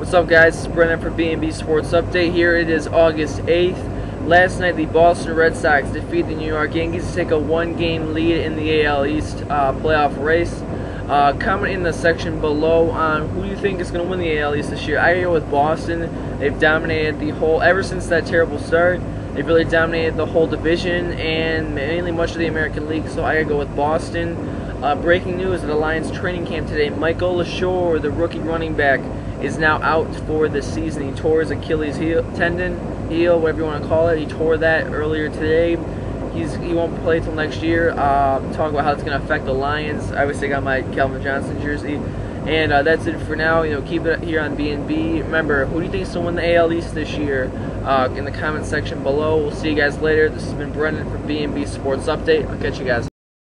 What's up, guys? It's Brennan for B&B Sports Update. Here it is August 8th. Last night, the Boston Red Sox defeat the New York Yankees to take a one-game lead in the AL East uh, playoff race. Uh, comment in the section below on who you think is going to win the AL East this year. I go with Boston. They've dominated the whole ever since that terrible start. They've really dominated the whole division and mainly much of the American League. So I go with Boston. Uh, breaking news at the Lions training camp today: Mikel Leshoure, the rookie running back, is now out for the season. He tore his Achilles heel, tendon, heel, whatever you want to call it. He tore that earlier today. He's he won't play till next year. Uh, talk about how it's going to affect the Lions. I obviously got my Calvin Johnson jersey. And uh, that's it for now. You know, keep it here on B&B. Remember, who do you think is going to win the AL East this year? Uh, in the comment section below. We'll see you guys later. This has been Brendan from B&B Sports Update. I'll catch you guys.